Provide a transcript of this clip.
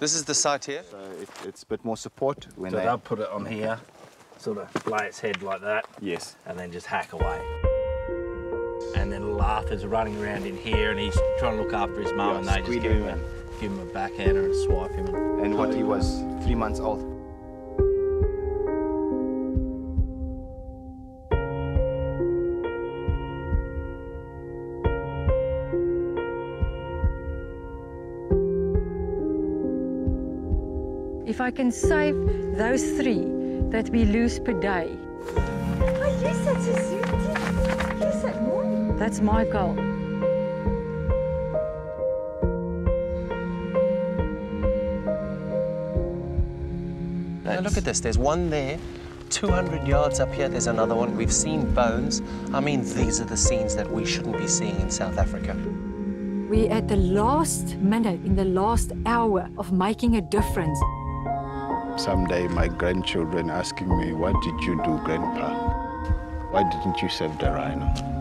This is the site here. So it, it's a bit more support when So they... they'll put it on here, sort of lay its head like that, Yes. and then just hack away. And then Arthur's running around in here, and he's trying to look after his mum, Yeah, and they just give him, him a, give him a backhander and swipe him. And, And what he was three months old. If I can save those three that we lose per day, Oh, yes, that's a zoetie. Yes, that mooi. that's my goal. Now look at this. There's one there. 200 yards up here, there's another one. We've seen bones. I mean, these are the scenes that we shouldn't be seeing in South Africa. We're at the last minute, in the last hour of making a difference. Someday my grandchildren asking me, what did you do, Grandpa? Why didn't you save the rhino?